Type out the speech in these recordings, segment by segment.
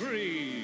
three,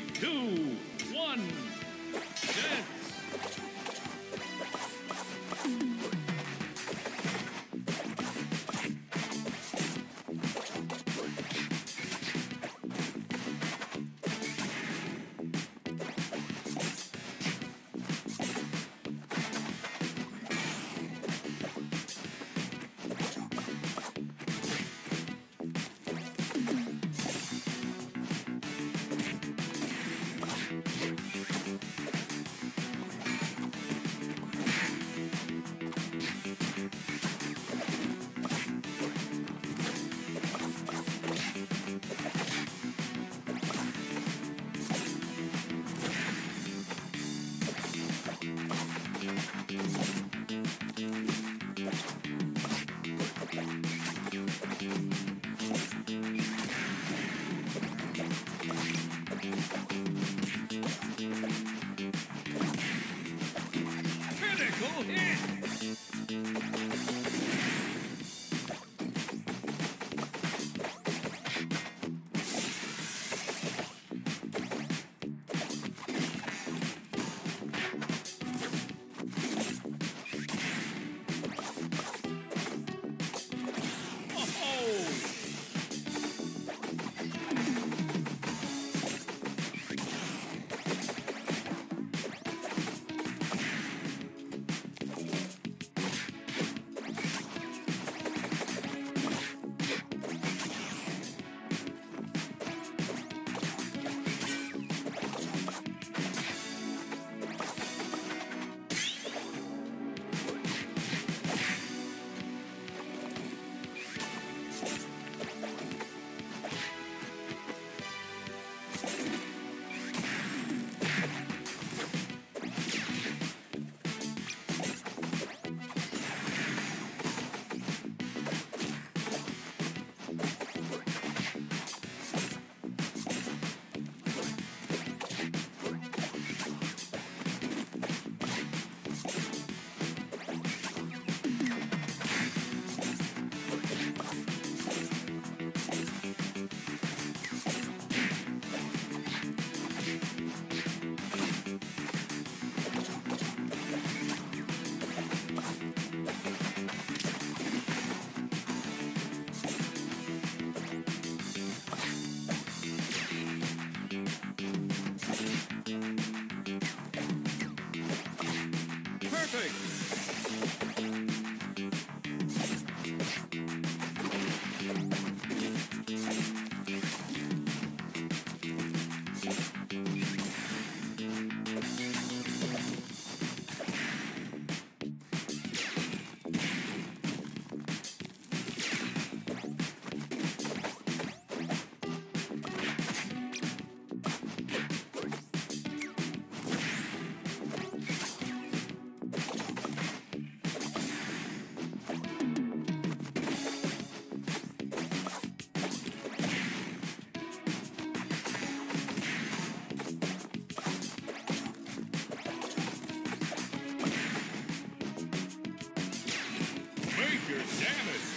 damage.